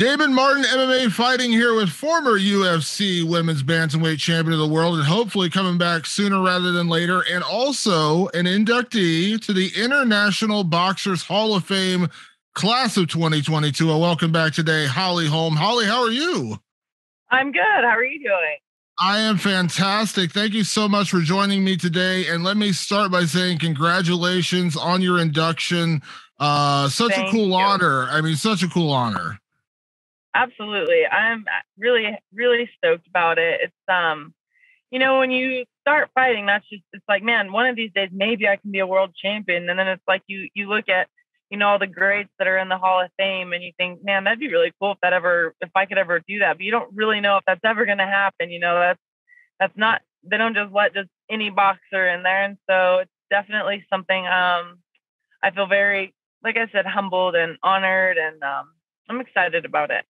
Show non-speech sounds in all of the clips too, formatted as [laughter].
Damon Martin, MMA fighting here with former UFC women's bantamweight champion of the world, and hopefully coming back sooner rather than later, and also an inductee to the International Boxers Hall of Fame class of 2022. Well, welcome back today, Holly Holm. Holly, how are you? I'm good. How are you doing? I am fantastic. Thank you so much for joining me today. And let me start by saying congratulations on your induction. Uh, such Thank a cool you. honor. I mean, such a cool honor. Absolutely. I'm really, really stoked about it. It's, um, you know, when you start fighting, that's just, it's like, man, one of these days, maybe I can be a world champion. And then it's like, you, you look at, you know, all the greats that are in the Hall of Fame and you think, man, that'd be really cool if that ever, if I could ever do that. But you don't really know if that's ever going to happen. You know, that's, that's not, they don't just let just any boxer in there. And so it's definitely something, um, I feel very, like I said, humbled and honored and, um, I'm excited about it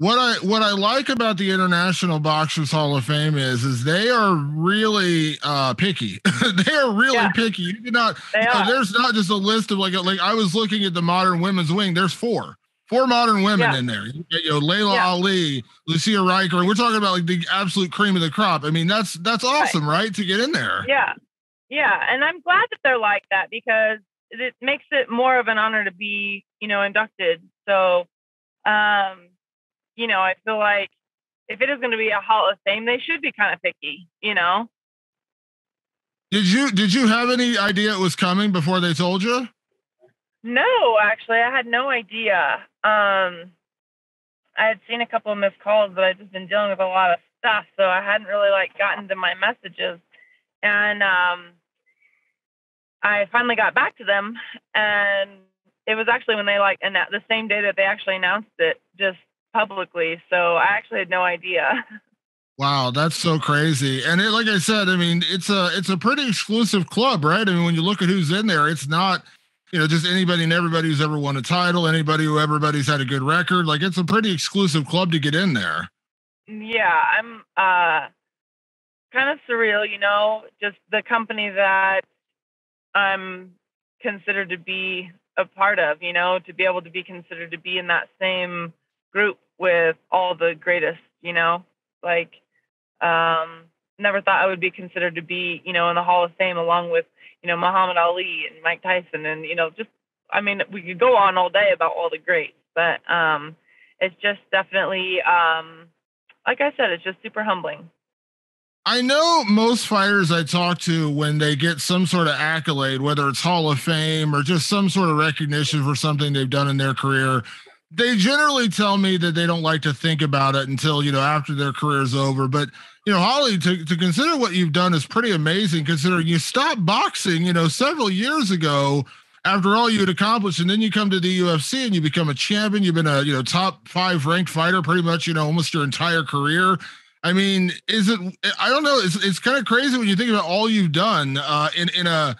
what I what I like about the International Boxers Hall of Fame is is they are really uh, picky. [laughs] they are really yeah. picky. You cannot. You know, there's not just a list of like like I was looking at the modern women's wing. There's four four modern women yeah. in there. You, know, Laila yeah. Ali, Lucia Rijker. We're talking about like the absolute cream of the crop. I mean, that's that's awesome, right? right? To get in there. Yeah, yeah, and I'm glad that they're like that because it makes it more of an honor to be you know inducted. So. um you know, I feel like if it is going to be a Hall of Fame, they should be kind of picky, you know. Did you did you have any idea it was coming before they told you? No, actually, I had no idea. Um, I had seen a couple of missed calls, but I've just been dealing with a lot of stuff, so I hadn't really like gotten to my messages. And um, I finally got back to them, and it was actually when they like and the same day that they actually announced it, just publicly. So I actually had no idea. [laughs] Wow, that's so crazy. And it, like I said, I mean, it's a it's a pretty exclusive club, right? I mean, when you look at who's in there, it's not you know just anybody and everybody who's ever won a title, anybody who everybody's had a good record. Like it's a pretty exclusive club to get in there. Yeah, I'm uh kind of surreal, you know, just the company that I'm considered to be a part of, you know, to be able to be considered to be in that same group with all the greatest, you know, like um, never thought I would be considered to be, you know, in the Hall of Fame along with, you know, Muhammad Ali and Mike Tyson and, you know, just, I mean, we could go on all day about all the greats, but um, it's just definitely, um, like I said, it's just super humbling. I know most fighters I talk to when they get some sort of accolade, whether it's Hall of Fame or just some sort of recognition for something they've done in their career, they generally tell me that they don't like to think about it until you know after their career is over. But you know holly to, to consider what you've done is pretty amazing considering you stopped boxing you know several years ago after all you had accomplished. And then you come to the ufc and you become a champion. You've been a you know top five ranked fighter pretty much you know almost your entire career. I mean is it i don't know. It's, it's kind of crazy when you think about all you've done uh in in a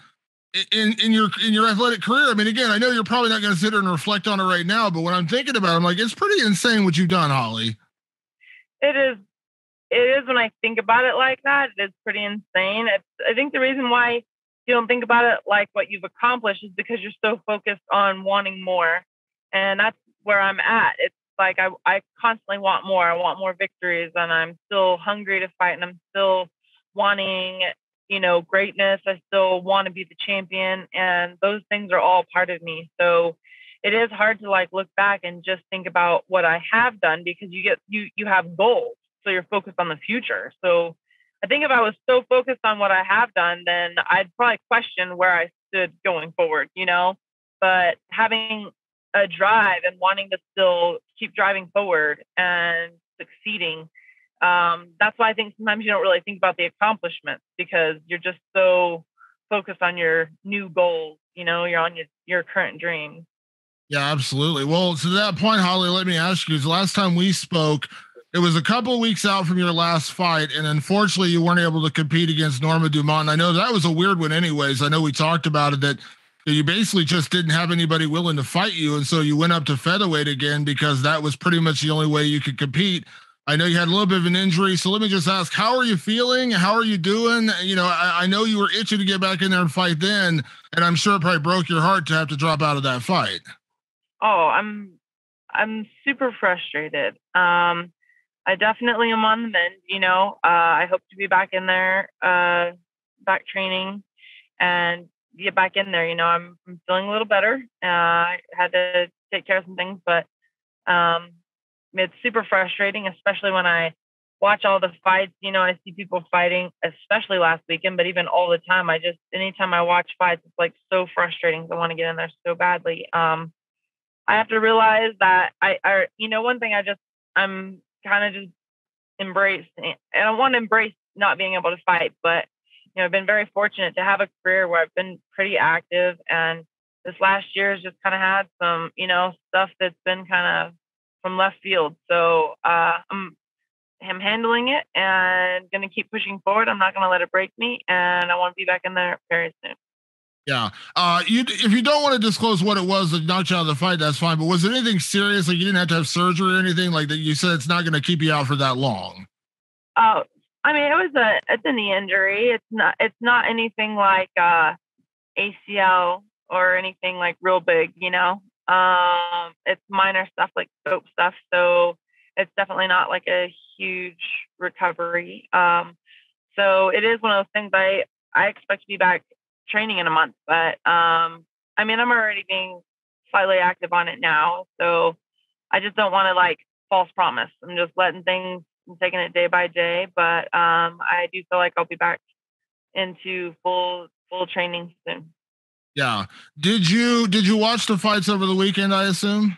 in in your in your athletic career i mean again i know you're probably not going to sit there and reflect on it right now but when i'm thinking about it i'm like it's pretty insane what you've done holly. It is it is when i think about it like that it's pretty insane. It's, i think the reason why you don't think about it like what you've accomplished is because you're so focused on wanting more and that's where i'm at. It's like i, I constantly want more i want more victories and i'm still hungry to fight and i'm still wanting you know, greatness. I still want to be the champion. And those things are all part of me. So it is hard to like look back and just think about what I have done because you get you you have goals. So you're focused on the future. So I think if I was so focused on what I have done, then I'd probably question where I stood going forward, you know. But having a drive and wanting to still keep driving forward and succeeding um, that's why I think sometimes you don't really think about the accomplishments because you're just so focused on your new goals. You know, you're on your, your current dreams. Yeah, absolutely. Well, to that point, Holly, let me ask you: the last time we spoke, it was a couple weeks out from your last fight, and unfortunately, you weren't able to compete against Norma Dumont. I know that was a weird one, anyways. I know we talked about it that you basically just didn't have anybody willing to fight you, and so you went up to featherweight again because that was pretty much the only way you could compete. I know you had a little bit of an injury, so let me just ask: How are you feeling? How are you doing? You know, I, I, know you were itching to get back in there and fight then, and I'm sure it probably broke your heart to have to drop out of that fight. Oh, I'm I'm super frustrated. Um, I definitely am on the mend. You know, uh, I hope to be back in there, uh, back training, and get back in there. You know, I'm, I'm feeling a little better. Uh, I had to take care of some things, but um, it's super frustrating, especially when I watch all the fights. You know, I see people fighting, especially last weekend, but even all the time. I just anytime I watch fights, it's like so frustrating. I want to get in there so badly. Um, I have to realize that I, I, you know, one thing I just I'm kind of just embrace, and I want to embrace not being able to fight, but you know, I've been very fortunate to have a career where I've been pretty active and this last year has just kind of had some, you know, stuff that's been kind of from left field. So uh, I'm I'm handling it and going to keep pushing forward. I'm not going to let it break me, and I want to be back in there very soon. Yeah. Uh, you if you don't want to disclose what it was that knocked you out of the fight, that's fine. But was it anything serious? Like you didn't have to have surgery or anything like that? You said it's not going to keep you out for that long. Oh, I mean, it was a it's a knee injury. It's not it's not anything like uh, ACL or anything like real big, you know. Um, it's minor stuff like scope stuff, so it's definitely not like a huge recovery. Um, so it is one of those things I I expect to be back training in a month, but um, I mean I'm already being slightly active on it now, so I just don't want to like false promise. I'm just letting things I'm taking it day by day, but um, I do feel like I'll be back into full full training soon. Yeah. Did you did you watch the fights over the weekend? I assume.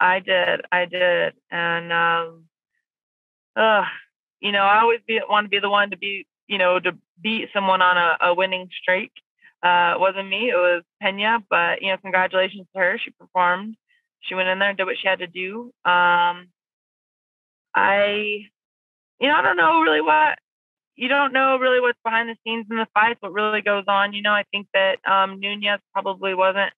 I did. I did, and um, uh, you know, I always be want to be the one to be, you know, to beat someone on a, a winning streak. Uh, it wasn't me. It was Pena. But you know, congratulations to her. She performed. She went in there and did what she had to do. Um, I, you know, I don't know really what you don't know really what's behind the scenes in the fights, what really goes on. You know, I think that um, Nunes probably wasn't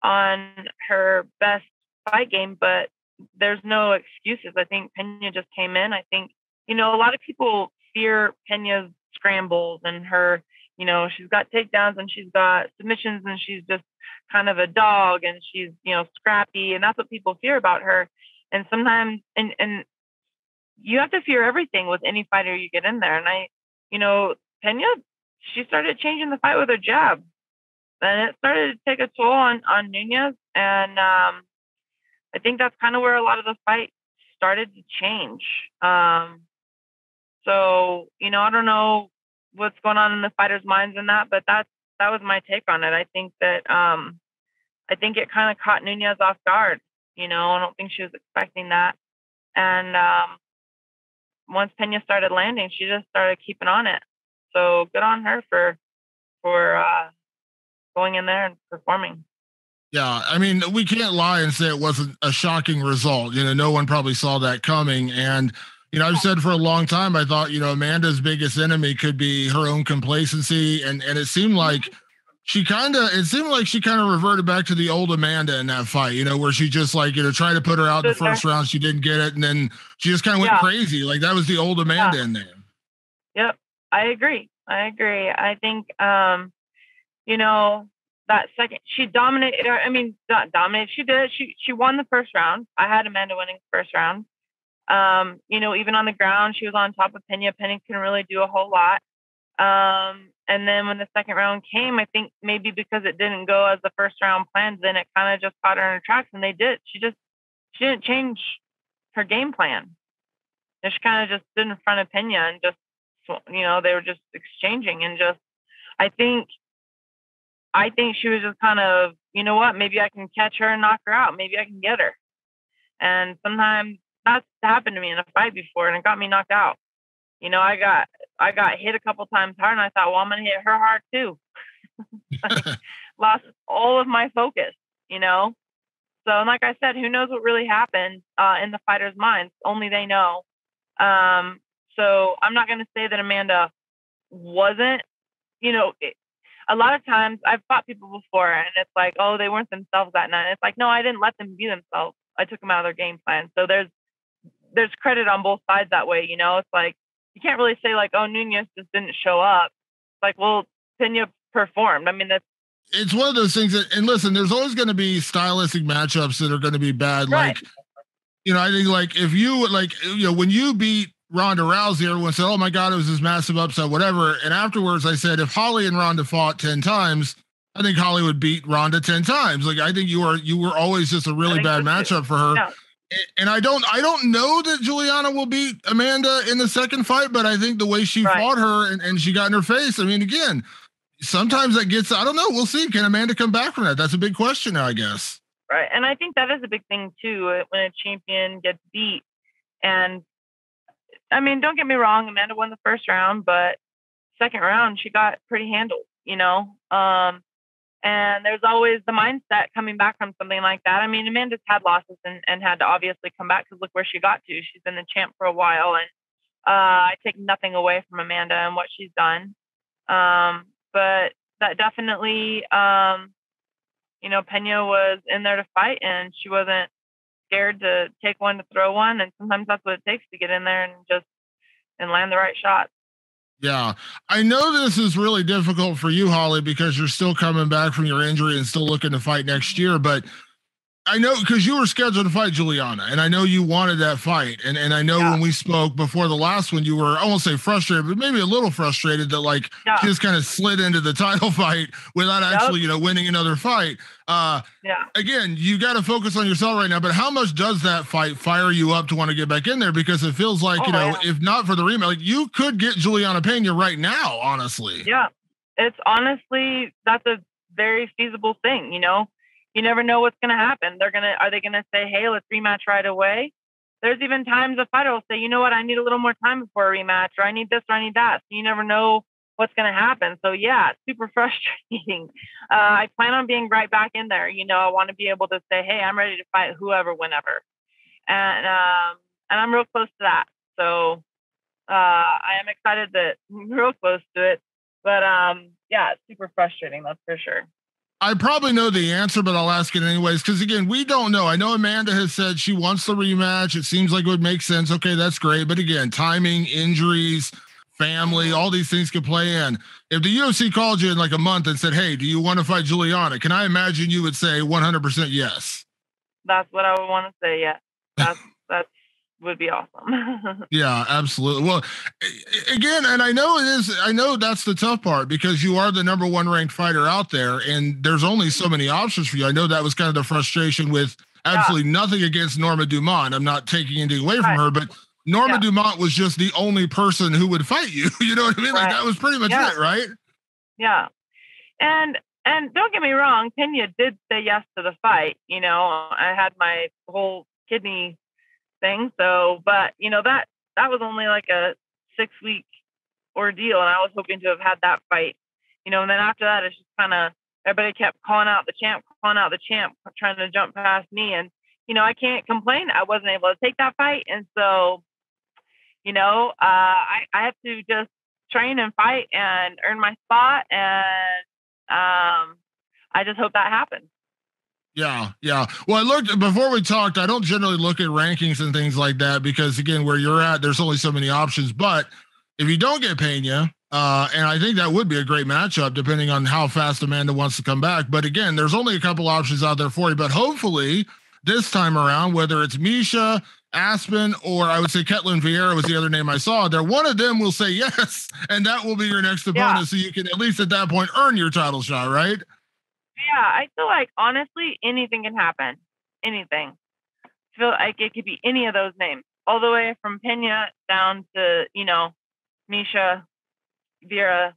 on her best fight game, but there's no excuses. I think Pena just came in. I think, you know, a lot of people fear Pena's scrambles and her, you know, she's got takedowns and she's got submissions and she's just kind of a dog and she's, you know, scrappy. And that's what people fear about her. And sometimes, and, and you have to fear everything with any fighter you get in there. And I, you know, Pena, she started changing the fight with her jab, and it started to take a toll on on Nunes. And um, I think that's kind of where a lot of the fight started to change. Um, so you know, I don't know what's going on in the fighters' minds in that, but that's that was my take on it. I think that um, I think it kind of caught Nunes off guard. You know, I don't think she was expecting that, and um, once Pena started landing, she just started keeping on it. So good on her for for uh, going in there and performing. Yeah, I mean, we can't lie and say it wasn't a shocking result. You know, no one probably saw that coming. And, you know, I've said for a long time, I thought, you know, Amanda's biggest enemy could be her own complacency. And and it seemed like she kind of it seemed like she kind of reverted back to the old Amanda in that fight, you know, where she just like, you know, tried to put her out in the first round, she didn't get it, and then she just kind of went yeah. crazy. Like that was the old Amanda yeah. in there. Yep. I agree. I agree. I think um, you know, that second she dominated I mean not dominated, she did she she won the first round. I had Amanda winning the first round. Um, you know, even on the ground, she was on top of Pena. Pena couldn't really do a whole lot. Um, and then when the second round came, I think maybe because it didn't go as the first round planned, then it kind of just caught her in her tracks, and they did. She just she didn't change her game plan. And she kind of just stood in front of Pena and just you know they were just exchanging and just I think I think she was just kind of you know what maybe I can catch her and knock her out maybe I can get her and sometimes that's happened to me in a fight before and it got me knocked out you know, I got I got hit a couple times hard, and I thought, well, I'm gonna hit her hard too. [laughs] like, lost all of my focus, you know. So, and like I said, who knows what really happened uh, in the fighters' minds? Only they know. Um, so I'm not gonna say that Amanda wasn't, you know. It, a lot of times I've fought people before, and it's like, oh, they weren't themselves that night. It's like, no, I didn't let them be themselves. I took them out of their game plan. So there's there's credit on both sides that way, you know. It's like you can't really say like, oh, Nunes just didn't show up. Like, well, Pena performed. I mean, that's it's one of those things that, and listen, there's always going to be stylistic matchups that are going to be bad. Right. Like, you know, I think like if you like, you know, when you beat Ronda Rousey, everyone said, "Oh my God, it was this massive upset, whatever." And afterwards, I said, if Holly and Ronda fought ten times, I think Holly would beat Ronda ten times. Like I think you are you were always just a really bad matchup for her. Yeah. And I don't I don't know that Julianna will beat Amanda in the second fight, but I think the way she right. fought her and, and she got in her face. I mean, again, sometimes that gets I don't know. We'll see. Can Amanda come back from that? That's a big question now, I guess. Right. And I think that is a big thing too, uh, when a champion gets beat. And I mean, don't get me wrong, Amanda won the first round, but second round she got pretty handled, you know. Um, and there's always the mindset coming back from something like that. I mean, Amanda's had losses and, and had to obviously come back because look where she got to. She's been the champ for a while, and uh, I take nothing away from Amanda and what she's done. Um, but that definitely, um, you know, Pena was in there to fight, and she wasn't scared to take one to throw one. And sometimes that's what it takes to get in there and just and land the right shot. Yeah. I know this is really difficult for you, Holly, because you're still coming back from your injury and still looking to fight next year. But I know because you were scheduled to fight Julianna, and I know you wanted that fight. And and I know yeah. when we spoke before the last one, you were I won't say frustrated, but maybe a little frustrated that like yeah. just kind of slid into the [laughs] title fight without yep. actually you know winning another fight. Uh, yeah. Again, you got to focus on yourself right now. But how much does that fight fire you up to want to get back in there? Because it feels like oh, you know, yeah. if not for the rematch, like you could get Julianna Pena right now. Honestly. Yeah, it's honestly that's a very feasible thing. You know you never know what's going to happen. They're going to, are they going to say, hey, let's rematch right away? There's even times a fighter will say, you know what, I need a little more time before a rematch, or I need this, or I need that. So you never know what's going to happen. So yeah, super [laughs] frustrating. Uh, I plan on being right back in there. You know, I want to be able to say, hey, I'm ready to fight whoever, whenever, and um, and I'm real close to that. So uh, I am excited that [laughs] I'm real close to it. But um, yeah, super frustrating. That's for sure. I probably know the answer, but I'll ask it anyways. Because again, we don't know. I know Amanda has said she wants the rematch. It seems like it would make sense. Okay, that's great. But again, timing, injuries, family, all these things could play in. If the UFC called you in like a month and said, "Hey, do you want to fight Julianna?" Can I imagine you would say 100% yes? That's what I would want to say. Yeah, that's would be awesome. [laughs] yeah, absolutely. Well, again, and I know it is, I know that's the tough part because you are the number one ranked fighter out there and there's only so many options for you. I know that was kind of the frustration with absolutely yeah. nothing against Norma Dumont. I'm not taking anything away from right. her, but Norma yeah. Dumont was just the only person who would fight you. [laughs] You know what I mean? Right. Like that was pretty much yeah. it, right? Yeah. And and don't get me wrong, Pena did say yes to the fight. You know, I had my whole kidney thing. So, but you know that that was only like a six week ordeal, and I was hoping to have had that fight. You know, and then after that, it's just kind of everybody kept calling out the champ, calling out the champ, trying to jump past me, and you know I can't complain. I wasn't able to take that fight, and so you know uh, I I have to just train and fight and earn my spot, and um, I just hope that happens. Yeah, yeah. Well, I looked before we talked. I don't generally look at rankings and things like that because, again, where you're at, there's only so many options. But if you don't get Pena, uh, and I think that would be a great matchup depending on how fast Amanda wants to come back. But again, there's only a couple options out there for you. But hopefully, this time around, whether it's Miesha, Aspen, or I would say Ketlen Vieira was the other name I saw there, one of them will say [laughs] yes, and that will be your next opponent. Yeah. So you can at least at that point earn your title shot, right? Yeah, I feel like honestly anything can happen. Anything. I feel like it could be any of those names, all the way from Pena down to you know, Miesha, Vieira,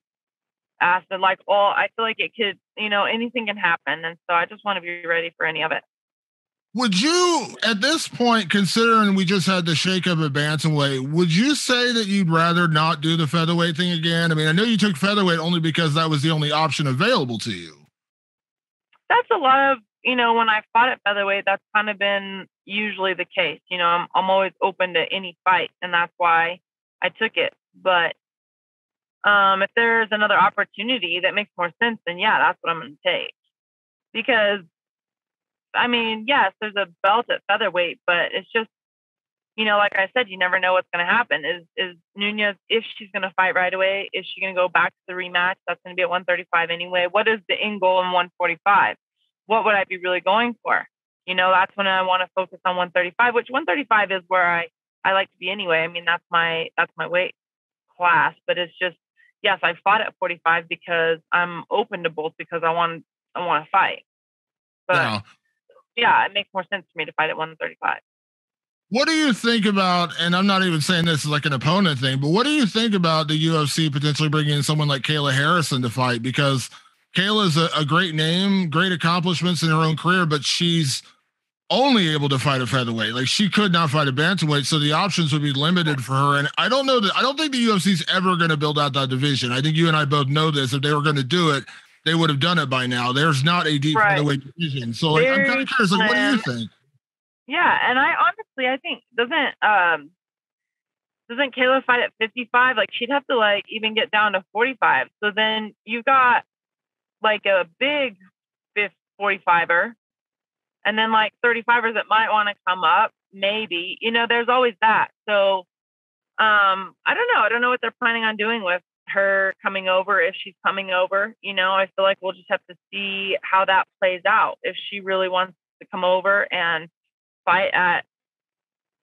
Aspen. Like all, I feel like it could. You know, anything can happen, and so I just want to be ready for any of it. Would you, at this point, considering we just had the shakeup at bantamweight, would you say that you'd rather not do the featherweight thing again? I mean, I know you took featherweight only because that was the only option available to you that's a lot of you know when I fought at featherweight, that's kind of been usually the case. You know, I'm I'm always open to any fight, and that's why I took it. But um, if there's another opportunity that makes more sense, then yeah, that's what I'm going to take. Because, I mean, yes, there's a belt at featherweight, but it's just you know, like I said, you never know what's going to happen. Is is Nunes if she's going to fight right away? Is she going to go back to the rematch? That's going to be at 135 anyway. What is the end goal in 145? What would I be really going for? You know, that's when I want to focus on 135, which 135 is where I I like to be anyway. I mean, that's my that's my weight class, but it's just yes, I fought at 45 because I'm open to both because I want I want to fight. But yeah. yeah, it makes more sense for me to fight at 135. What do you think about, and I'm not even saying this is like an opponent thing, but what do you think about the UFC potentially bringing in someone like Kayla Harrison to fight? Because Kayla is a, a great name, great accomplishments in her own career, but she's only able to fight a featherweight. Like she could not fight a bantamweight, so the options would be limited for her. And I don't know that I don't think the UFC's ever going to build out that division. I think you and I both know this. If they were going to do it, they would have done it by now. There's not a deep right. featherweight division. So like, I'm kind of curious. Like, what do you think? Yeah, and I honestly, I think doesn't um doesn't Kayla fight at 55? Like she'd have to like even get down to 45. So then you've got like a big 45er and then like 35ers that might want to come up, maybe. You know, there's always that. So um I don't know. I don't know what they're planning on doing with her coming over if she's coming over. You know, I feel like we'll just have to see how that plays out. If she really wants to come over and fight at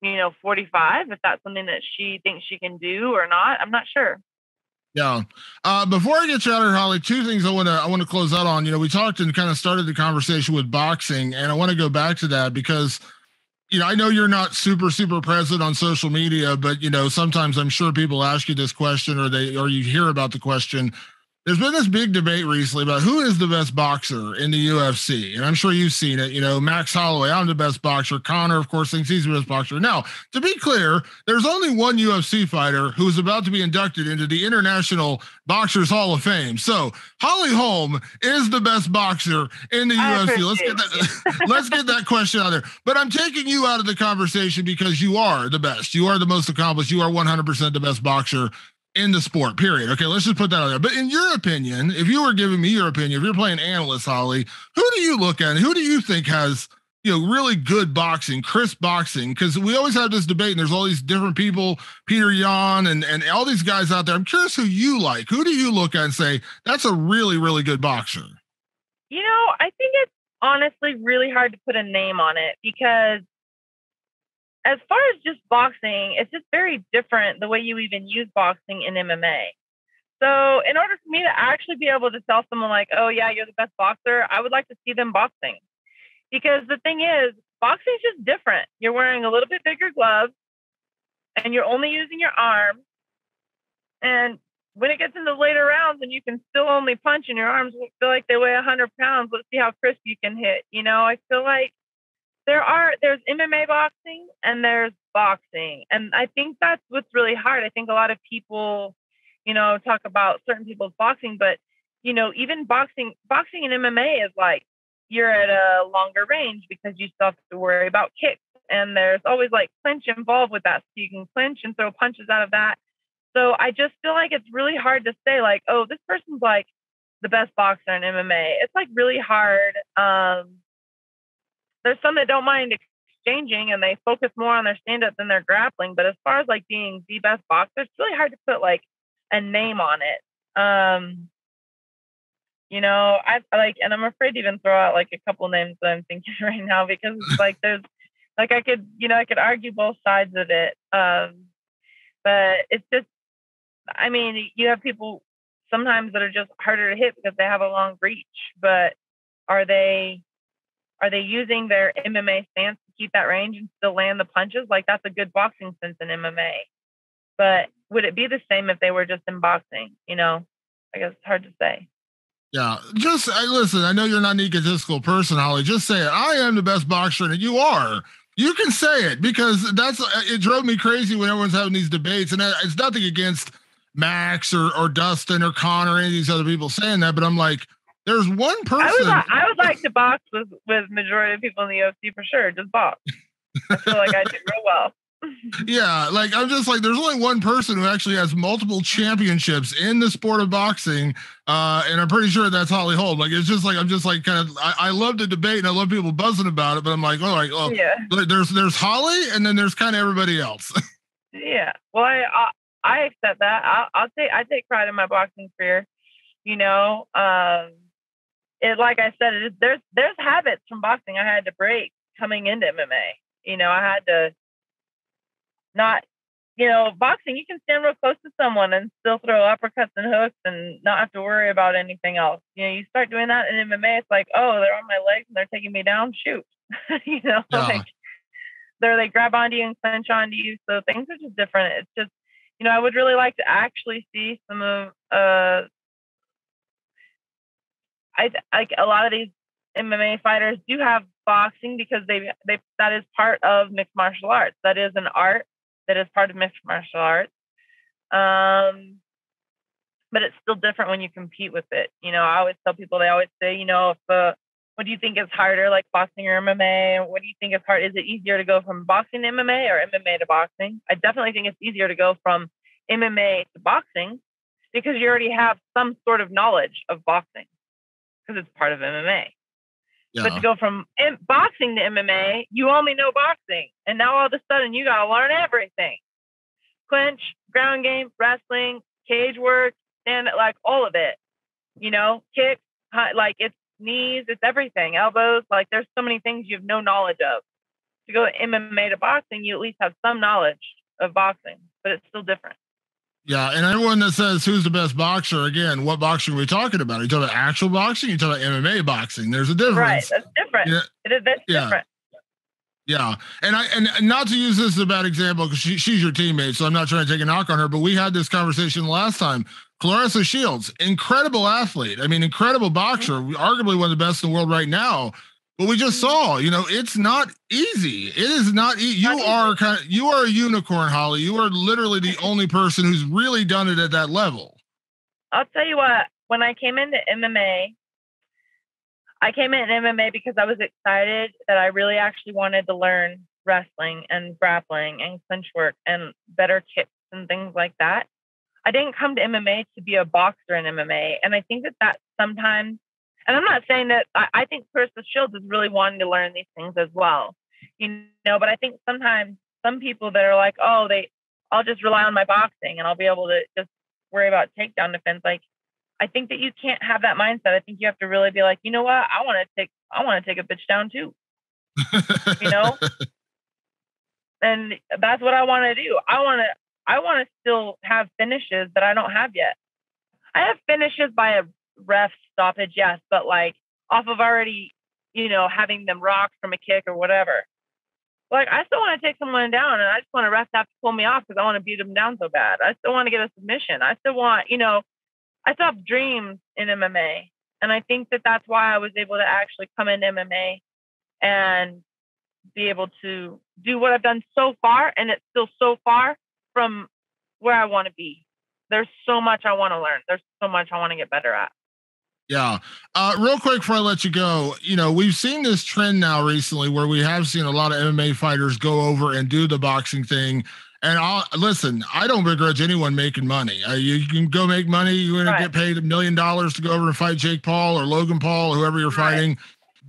you know 45 if that's something that she thinks she can do or not i'm not sure yeah. Uh, before I get you out here, Holly, two things I want to I want to close out on. You know, we talked and kind of started the conversation with boxing, and I want to go back to that because, you know, I know you're not super super present on social media, but you know, sometimes I'm sure people ask you this question or they or you hear about the question there's been this big debate recently about who is the best boxer in the UFC. And I'm sure you've seen it. You know, Max Holloway, I'm the best boxer. Conor, of course, thinks he's the best boxer. Now, to be clear, there's only one UFC fighter who is about to be inducted into the International Boxers Hall of Fame. So Holly Holm is the best boxer in the I UFC. Let's get that [laughs] let's get that question out there. But I'm taking you out of the conversation because you are the best. You are the most accomplished. You are 100% the best boxer in the sport, period. Okay, let's just put that out there. But in your opinion, if you were giving me your opinion, if you're playing analyst, Holly, who do you look at who do you think has you know really good boxing, crisp boxing? Because we always have this debate, and there's all these different people, Petr Yan and and all these guys out there. I'm curious who you like. Who do you look at and say that's a really, really good boxer? You know, I think it's honestly really hard to put a name on it because as far as just boxing, it's just very different the way you even use boxing in MMA. So, in order for me to actually be able to tell someone, like, oh, yeah, you're the best boxer, I would like to see them boxing. Because the thing is, boxing is just different. You're wearing a little bit bigger gloves and you're only using your arm. And when it gets into later rounds and you can still only punch and your arms feel like they weigh 100 pounds, let's see how crisp you can hit. You know, I feel like there are there's MMA boxing and there's boxing, and I think that's what's really hard. I think a lot of people, you know, talk about certain people's boxing, but you know, even boxing, boxing and MMA is like you're at a longer range because you still have to worry about kicks, and there's always like clinch involved with that, so you can clinch and throw punches out of that. So I just feel like it's really hard to say like, oh, this person's like the best boxer in MMA. It's like really hard. Um, there's some that don't mind exchanging and they focus more on their stand up than their grappling. But as far as like being the best boxer, it's really hard to put like a name on it. Um, you know, I like, and I'm afraid to even throw out like a couple names that I'm thinking [laughs] right now because it's like [laughs] there's like I could, you know, I could argue both sides of it. Um, but it's just, I mean, you have people sometimes that are just harder to hit because they have a long reach, but are they are they using their MMA stance to keep that range and still land the punches? Like that's a good boxing sense in MMA. But would it be the same if they were just in boxing? You know, I guess it's hard to say. Yeah, just I listen. I know you're not an egotistical person, Holly. Just say it. I am the best boxer, and you are. You can say it because that's uh, it. Drove me crazy when everyone's having these debates, and it's nothing against Max or or Dustin or Conor or any of these other people saying that, but I'm like, there's one person. I would, I would like to box with with majority of people in the UFC for sure. Just box. I feel like I did real well. [laughs] [laughs] yeah, like I'm just like there's only one person who actually has multiple championships in the sport of boxing, uh, and I'm pretty sure that's Holly Holm. Like it's just like I'm just like kind of I, I love the debate and I love people buzzing about it, but I'm like, all right, well, yeah. there's there's Holly and then there's kind of everybody else. [laughs] yeah, well, I, I I accept that. I'll, I'll take I take pride in my boxing career. You know, um, it like I said, it, there's there's habits from boxing I had to break coming into MMA. You know, I had to not, you know, boxing, you can stand real close to someone and still throw uppercuts and hooks and not have to worry about anything else. You know, you start doing that in MMA, it's like, oh, they're on my legs and they're taking me down. Shoot. [laughs] you know, yeah. like they're they grab onto you and clench onto you. So things are just different. It's just, you know, I would really like to actually see some of uh I like a lot of these MMA fighters do have boxing because they they that is part of mixed martial arts. That is an art that is part of mixed martial arts. Um, but it's still different when you compete with it. You know, I always tell people they always say, you know, if uh, what do you think is harder, like boxing or MMA? What do you think is hard? Is it easier to go from boxing to MMA or MMA to boxing? I definitely think it's easier to go from MMA to boxing because you already have some sort of knowledge of boxing because it's part of MMA. Yeah. But to go from M- boxing to MMA, you only know boxing, and now all of a sudden you got to learn everything: clinch, ground game, wrestling, cage work, stand like all of it. You know, kicks, like it's knees, it's everything, elbows. Like there's so many things you have no knowledge of. To go MMA to boxing, you at least have some knowledge of boxing, but it's still different. Yeah, and everyone that says who's the best boxer, again, what boxing are we talking about? Are you talking about actual boxing? Are you talking about MMA boxing? There's a difference. Right, that's different. Yeah. It is that's yeah. different. Yeah, and I and not to use this as a bad example because she, she's your teammate, so I'm not trying to take a knock on her. But we had this conversation last time. Claressa Shields, incredible athlete. I mean, incredible boxer, mm-hmm. arguably one of the best in the world right now. But we just saw, you know, it's not easy. It is not. E- you not are kind of you are a unicorn, Holly. You are literally the only person who's really done it at that level. I'll tell you what. When I came into MMA, I came in MMA because I was excited that I really actually wanted to learn wrestling and grappling and clinch work and better kicks and things like that. I didn't come to MMA to be a boxer in MMA, and I think that that sometimes and I'm not saying that I, I think Claressa Shields is really wanting to learn these things as well. You know, but I think sometimes some people that are like, oh, they I'll just rely on my boxing and I'll be able to just worry about takedown defense. Like I think that you can't have that mindset. I think you have to really be like, you know what, I want to take I want to take a bitch down too. you know? [laughs] and that's what I want to do. I want to I want to still have finishes that I don't have yet. I have finishes by a ref stoppage, yes, but like off of already, you know, having them rock from a kick or whatever. Like I still want to take someone down, and I just want a ref to have to pull me off because I want to beat them down so bad. I still want to get a submission. I still want, you know, I still have dreams in MMA, and I think that that's why I was able to actually come into MMA and be able to do what I've done so far, and it's still so far from where I want to be. There's so much I want to learn. There's so much I want to get better at. Yeah. Uh, real quick before I let you go, you know, we've seen this trend now recently where we have seen a lot of MMA fighters go over and do the boxing thing. And I'll listen, I don't begrudge anyone making money. Uh, you, can go make money. You're going right. to get paid a million dollars to go over and fight Jake Paul or Logan Paul, or whoever you're right. fighting.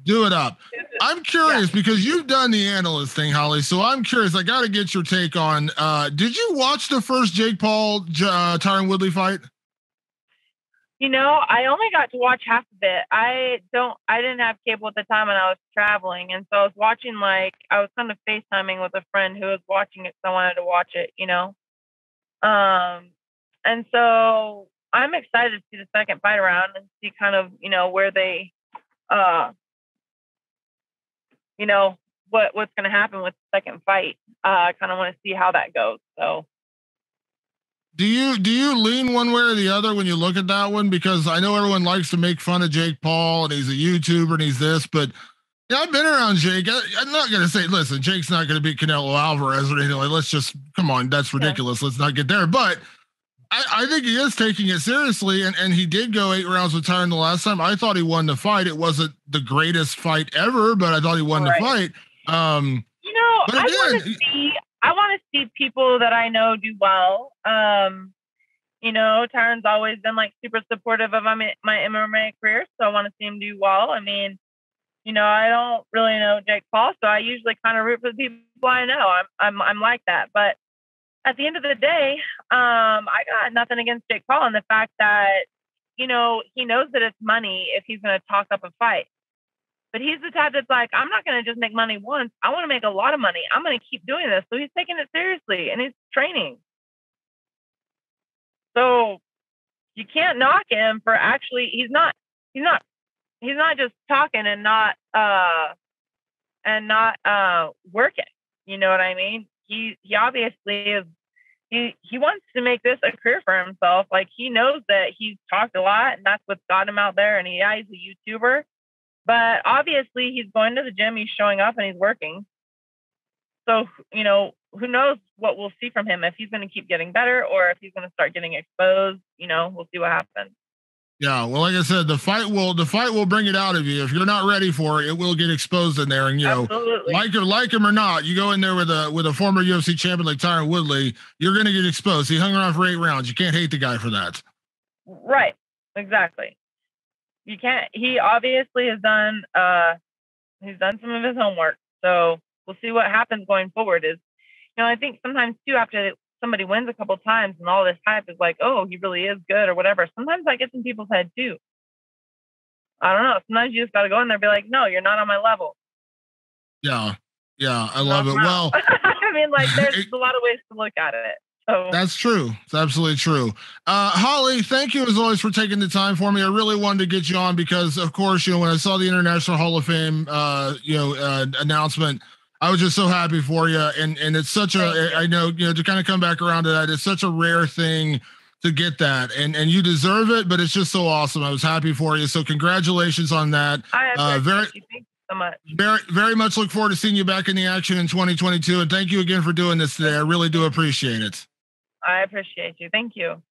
Do it up. [laughs] I'm curious yeah. because you've done the analyst thing, Holly. So I'm curious. I got to get your take on. Uh, did you watch the first Jake Paul uh, Tyron Woodley fight? You know, I only got to watch half of it. I don't, I didn't have cable at the time and I was traveling. And so I was watching, like, I was kind of FaceTiming with a friend who was watching it. So I wanted to watch it, you know? Um, and so I'm excited to see the second fight around and see kind of, you know, where they, uh, you know, what, what's going to happen with the second fight. Uh, I kind of want to see how that goes. So, do you do you lean one way or the other when you look at that one? Because I know everyone likes to make fun of Jake Paul and he's a YouTuber and he's this, but yeah, I've been around Jake. I, am not going to say, listen, Jake's not going to beat Canelo Alvarez or anything like. Let's just come on, that's ridiculous. Yeah. Let's not get there. But I, I, think he is taking it seriously, and and he did go eight rounds with Tyron the last time. I thought he won the fight. It wasn't the greatest fight ever, but I thought he won right. the fight. Um, you know, I want to see. I want to see people that I know do well. Um, you know, Tyron's always been like super supportive of my, my MMA career, so I want to see him do well. I mean, you know, I don't really know Jake Paul, so I usually kind of root for the people I know. I'm I'm I'm like that, but at the end of the day, um, I got nothing against Jake Paul and the fact that you know he knows that it's money if he's going to talk up a fight. But he's the type that's like, I'm not going to just make money once. I want to make a lot of money. I'm going to keep doing this. So he's taking it seriously and he's training. So you can't knock him for actually, he's not, he's not, he's not just talking and not, uh, and not, uh, working. You know what I mean? He, he obviously is, he, he wants to make this a career for himself. Like he knows that he's talked a lot and that's what's got him out there. And he, yeah, he's a YouTuber but obviously, he's going to the gym, he's showing up, and he's working. So, you know, who knows what we'll see from him if he's going to keep getting better or if he's going to start getting exposed. You know, we'll see what happens. Yeah, well, like I said, the fight will the fight will bring it out of you. If you're not ready for it, it will get exposed in there. And you know, Absolutely. like or like him or not, you go in there with a with a former UFC champion like Tyron Woodley, you're going to get exposed. He hung around for eight rounds. You can't hate the guy for that. Right. Exactly you can't. He obviously has done. Uh, he's done some of his homework. So we'll see what happens going forward. Is you know I think sometimes too after somebody wins a couple times and all this hype is like, oh, he really is good or whatever. Sometimes that gets in people's head too. I don't know. Sometimes you just got to go in there and be like, no, you're not on my level. Yeah. Yeah. I love it. Well, [laughs] I mean, like, [laughs] there's a lot of ways to look at it. So that's true. It's absolutely true. Uh, Holly, thank you as always for taking the time for me. I really wanted to get you on because, of course, you know when I saw the International Hall of Fame, uh, you know, uh, announcement, I was just so happy for you. And and it's such a, I know, you know, to kind of come back around to that, it's such a rare thing to get that, and and you deserve it. But it's just so awesome. I was happy for you. So congratulations on that. I uh, very. So much. Very, very much look forward to seeing you back in the action in 2022. And thank you again for doing this today. I really do appreciate it. I appreciate you. Thank you.